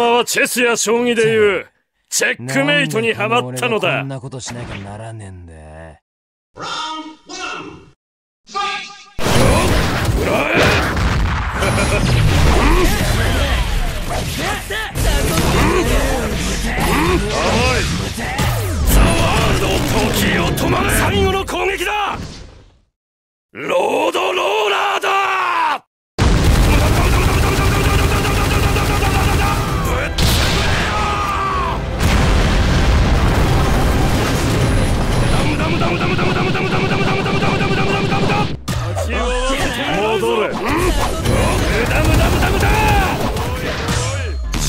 様はチェスや将棋でいうチェックメイトにはまったのだこんなことしなきゃならねえんだ。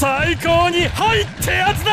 最高に入ってやつだ。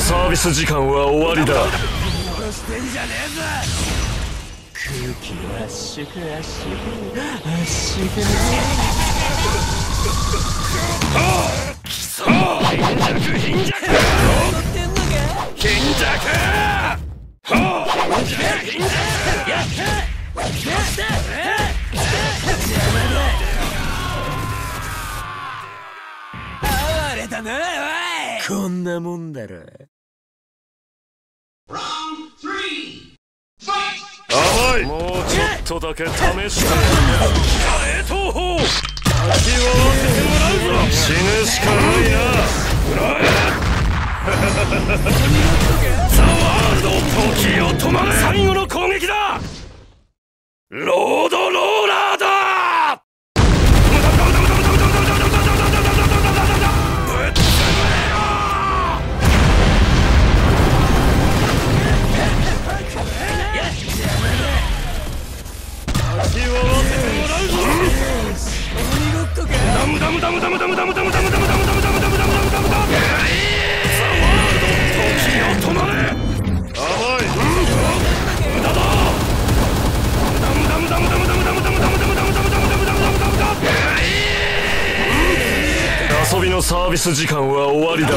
サービス時間は終わりだ。空気圧縮圧縮圧縮こんなもんだろ甘い。もうちょっとだけ試してカレー東宝足を合わせてもらうぞ遊びのサービス時間は終わりだ。こ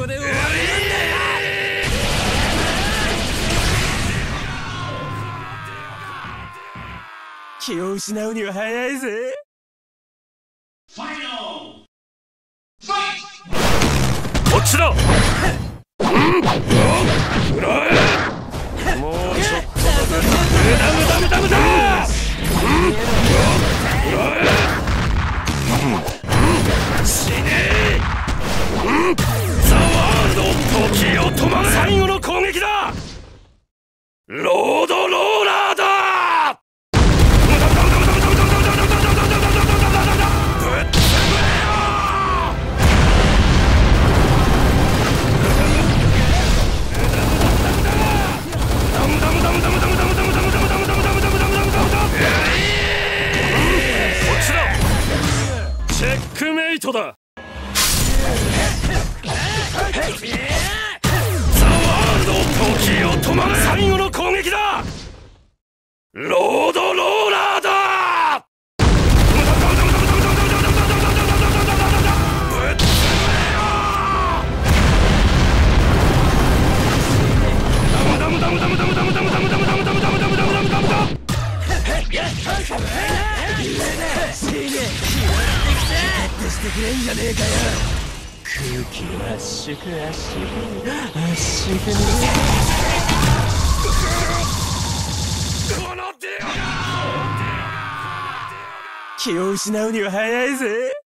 こで終わり気を失うには早いぜ。こっちだもうちょっとダムダムダムダ死ねえザ・ワールド時を止まれ。最後の攻撃だ。人だ。くれんじゃねえかよ空気圧縮圧縮圧縮この手を気を失うには早いぜ。